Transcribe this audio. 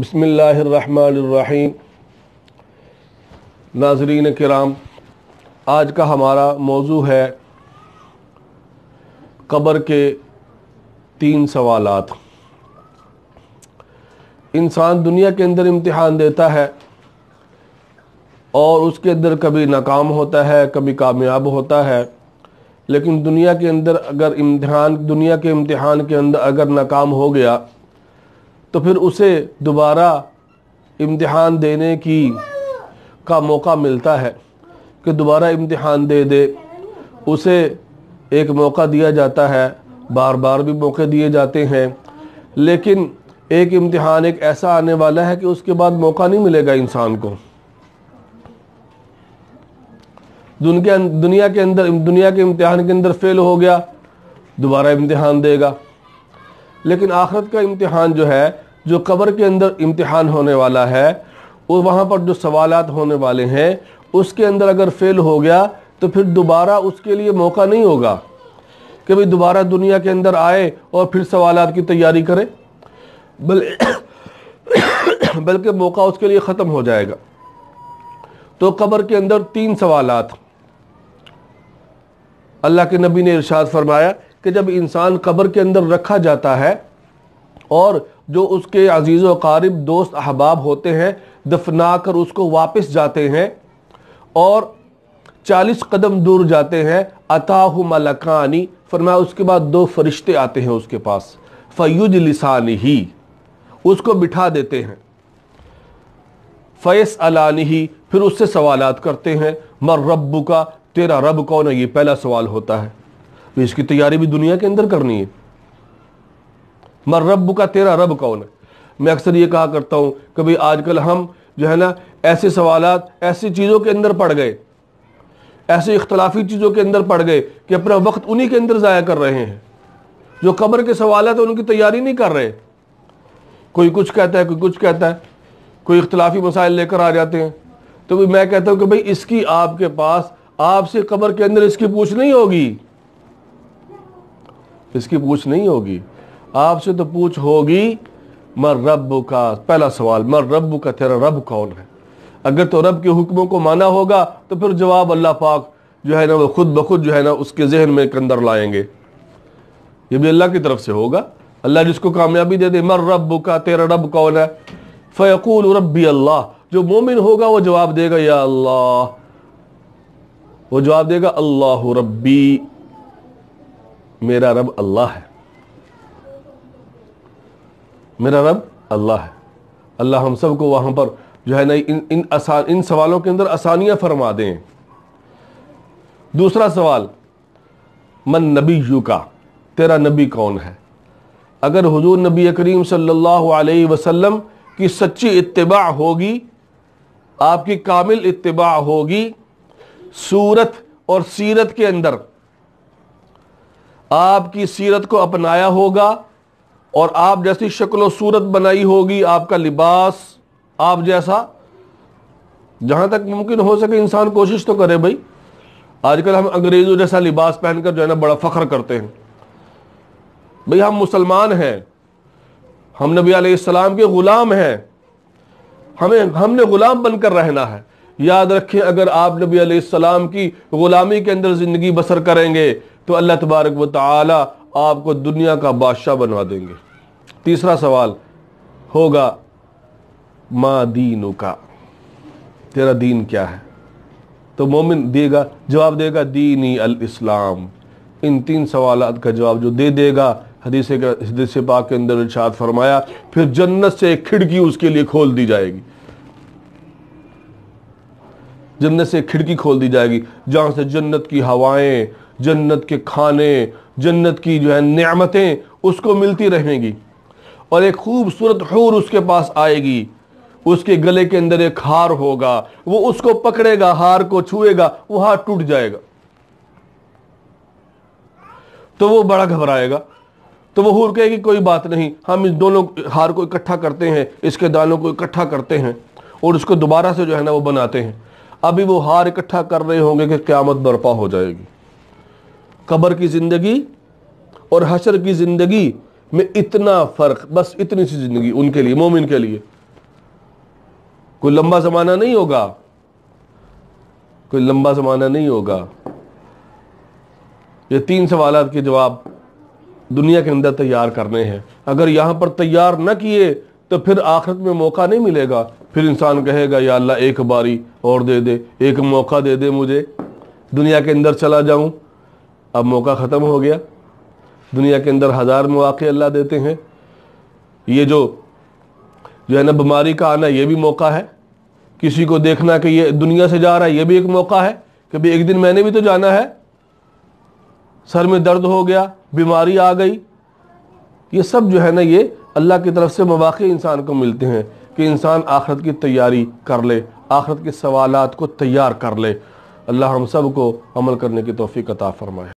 بسم اللہ الرحمن الرحیم۔ ناظرین کرام، آج کا ہمارا موضوع ہے قبر کے تین سوالات۔ انسان دنیا کے اندر امتحان دیتا ہے اور اس کے اندر کبھی ناکام ہوتا ہے، کبھی کامیاب ہوتا ہے۔ لیکن دنیا کے اندر اگر امتحان، دنیا کے امتحان کے اندر اگر ناکام ہو گیا تو پھر اسے دوبارہ امتحان دینے کی کا موقع ملتا ہے کہ دوبارہ امتحان دے دے۔ اسے ایک موقع دیا جاتا ہے، بار بار بھی موقع دیے جاتے ہیں۔ لیکن ایک امتحان ایک ایسا آنے والا ہے کہ اس کے بعد موقع نہیں ملے گا انسان کو۔ دنیا کے اندر، دنیا کے امتحان کے اندر فیل ہو گیا، دوبارہ امتحان دے گا۔ لیکن آخرت کا امتحان جو ہے، جو قبر کے اندر امتحان ہونے والا ہے، وہ وہاں پر جو سوالات ہونے والے ہیں، اس کے اندر اگر فیل ہو گیا، تو پھر دوبارہ اس کے لیے موقع نہیں ہوگا کہ بھئی دوبارہ دنیا کے اندر آئے اور پھر سوالات کی تیاری کرے۔ بل بلکہ موقع اس کے لیے ختم ہو جائے گا۔ تو قبر کے اندر تین سوالات۔ اللہ کے نبی نے ارشاد فرمایا کہ جب انسان قبر کے اندر رکھا جاتا ہے اور جو اس کے عزیز و قارب دوست احباب ہوتے ہیں، دفنا کر اس کو واپس جاتے ہیں اور چالیس قدم دور جاتے ہیں اتاہ ملکانی، فرمایا اس کے بعد دو فرشتے آتے ہیں اس کے پاس، فیوج لسانی ہی اس کو بٹھا دیتے ہیں فیس علانی ہی پھر اس سے سوالات کرتے ہیں، مر رب کا تیرا رب کون ہے؟ یہ پہلا سوال ہوتا ہے۔ اس کی تیاری بھی دنیا کے اندر کرنی ہے۔ مر رب کا تیرا رب کون ہے؟ میں اکثر یہ کہا کرتا ہوں کہ بھئی آج کل ہم جو ہے نا، ایسے سوالات، ایسی چیزوں کے اندر پڑ گئے۔ ایسے اختلافی چیزوں کے اندر پڑ گئے کہ اپنا وقت انہی کے اندر ضائع کر رہے ہیں۔ جو قبر کے سوالات ہیں، ان کی تیاری نہیں کر رہے۔ کوئی کچھ کہتا ہے، کوئی کچھ کہتا ہے۔ کوئی اختلافی مسائل لے کر آ جاتے ہیں۔ تو میں کہتا ہوں کہ بھئی اس کی آپ کے پاس، آپ سے قبر کے اندر اس کی پوچھ نہیں ہوگی۔ اس کی پوچھ نہیں ہوگی۔ آپ سے تو پوچھ ہوگی مر رب کا پہلا سوال مر رب کا تیرا رب کون ہے؟ اگر تو رب کے حکموں کو مانا ہوگا تو پھر جواب اللہ پاک جو ہے نا وہ خود بخود جو ہے نا اس کے ذہن میں اندر لائیں گے۔ یہ بھی اللہ کی طرف سے ہوگا۔ اللہ جس کو کامیابی دے دے مر رب کا تیرا رب کون ہے؟ فیقول ربی اللہ جو مومن ہوگا وہ جواب دے گا، یا اللہ۔ وہ جواب دے گا، اللہ ربی۔ میرا رب اللہ ہے۔ میرا رب اللہ ہے۔ اللہ ہم سب کو وہاں پر جو ہے نا ان ان, آسان ان سوالوں کے اندر آسانیاں فرما دیں۔ دوسرا سوال من نبی یو کا تیرا نبی کون ہے؟ اگر حضور نبی کریم صلی اللہ علیہ وسلم کی سچی اتباع ہوگی آپ کی کامل اتباع ہوگی صورت اور سیرت کے اندر آپ کی سیرت کو اپنایا ہوگا اور آپ جیسی شکل و صورت بنائی ہوگی، آپ کا لباس، آپ جیسا جہاں تک ممکن ہو سکے انسان کوشش تو کرے بھائی۔ آج کل ہم انگریزوں جیسا لباس پہن کر جو ہے نا بڑا فخر کرتے ہیں۔ بھئی ہم مسلمان ہیں، ہم نبی علیہ السلام کے غلام ہیں۔ ہمیں ہم نے غلام بن کر رہنا ہے۔ یاد رکھیں، اگر آپ نبی علیہ السلام کی غلامی کے اندر زندگی بسر کریں گے، تو اللہ تبارک و تعالی آپ کو دنیا کا بادشاہ بنوا دیں گے۔ تیسرا سوال ہوگا، ما دینو کا تیرا دین کیا ہے؟ تو مومن دے گا، جواب دے گا، دینی الاسلام۔ ان تین سوالات کا جواب جو دے دے گا، حدیث حدیث پاک کے اندر ارشاد فرمایا، پھر جنت سے ایک کھڑکی اس کے لیے کھول دی جائے گی۔ جنت سے کھڑکی کھول دی جائے گی۔ جہاں سے جنت کی ہوائیں، جنت کے کھانے، جنت کی جو ہے نعمتیں، اس کو ملتی رہیں گی۔ اور ایک خوبصورت حور اس کے پاس آئے گی۔ اس کے گلے کے اندر ایک ہار ہوگا۔ وہ اس کو پکڑے گا، ہار کو چھوئے گا وہ ہار ٹوٹ جائے گا۔ تو وہ بڑا گھبرائے گا۔ تو وہ حور کہے گی، کوئی بات نہیں، ہم اس دونوں ہار کو اکٹھا کرتے ہیں، اس کے دانوں کو اکٹھا کرتے ہیں اور اس کو دوبارہ سے جو ہے نا وہ بناتے ہیں۔ ابھی وہ ہار اکٹھا کر رہے ہوں گے کہ قیامت برپا ہو جائے گی۔ قبر کی زندگی اور حشر کی زندگی میں اتنا فرق، بس اتنی سی زندگی ان کے لیے، مومن کے لیے۔ کوئی لمبا زمانہ نہیں ہوگا۔ کوئی لمبا زمانہ نہیں ہوگا۔ یہ تین سوالات کے جواب دنیا کے اندر تیار کرنے ہیں۔ اگر یہاں پر تیار نہ کیے تو پھر آخرت میں موقع نہیں ملے گا۔ پھر انسان کہے گا، یا اللہ، ایک باری اور دے دے، ایک موقع دے دے مجھے۔ دنیا کے اندر چلا جاؤں۔ اب موقع ختم ہو گیا۔ دنیا کے اندر ہزار مواقع اللہ دیتے ہیں۔ یہ جو جو ہے نا، بیماری کا آنا، یہ بھی موقع ہے۔ کسی کو دیکھنا کہ یہ دنیا سے جا رہا ہے، یہ بھی ایک موقع ہے کہ بھی ایک دن میں نے بھی تو جانا ہے۔ سر میں درد ہو گیا، بیماری آ گئی۔ یہ سب جو ہے نا، یہ اللہ کی طرف سے مواقع انسان کو ملتے ہیں۔ کہ انسان آخرت کی تیاری کر لے، آخرت کے سوالات کو تیار کر لے۔ اللہ ہم سب کو عمل کرنے کی توفیق عطا فرمائے۔